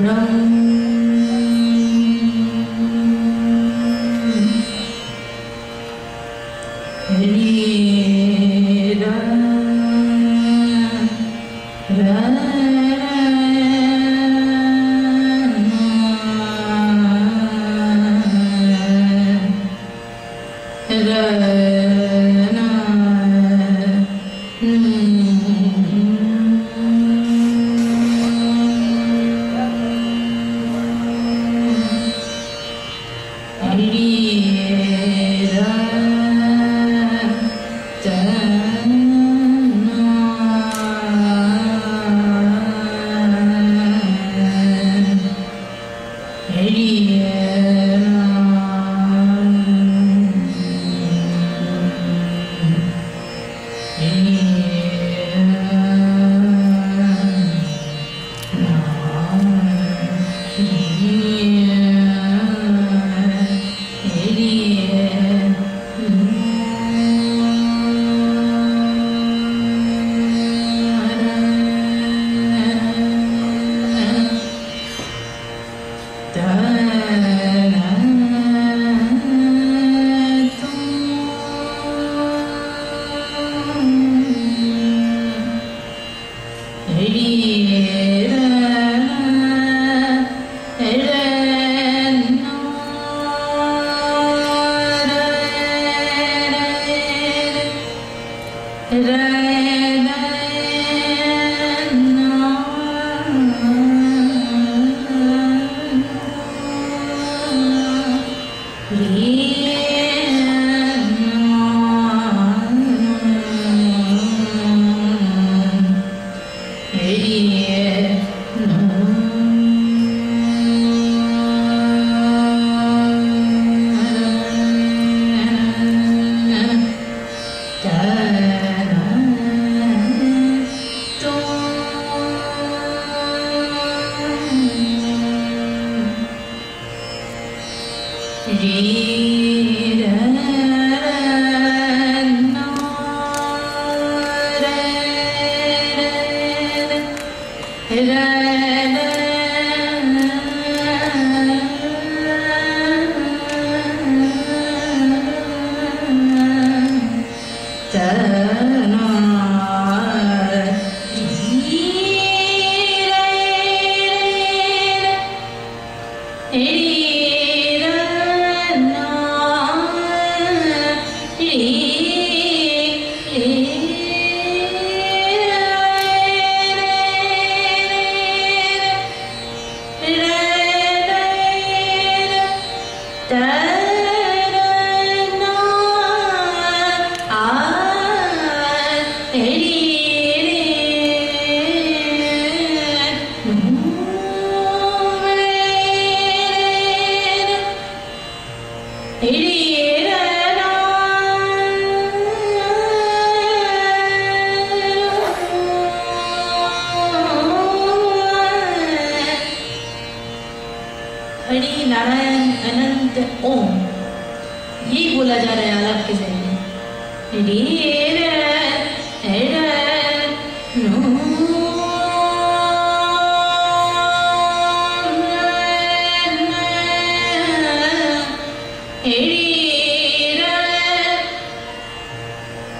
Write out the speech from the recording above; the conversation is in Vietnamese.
Brahma Eli Yeah. Narayan अनंत ओम। यही बोला जा रहा है आपके जहन में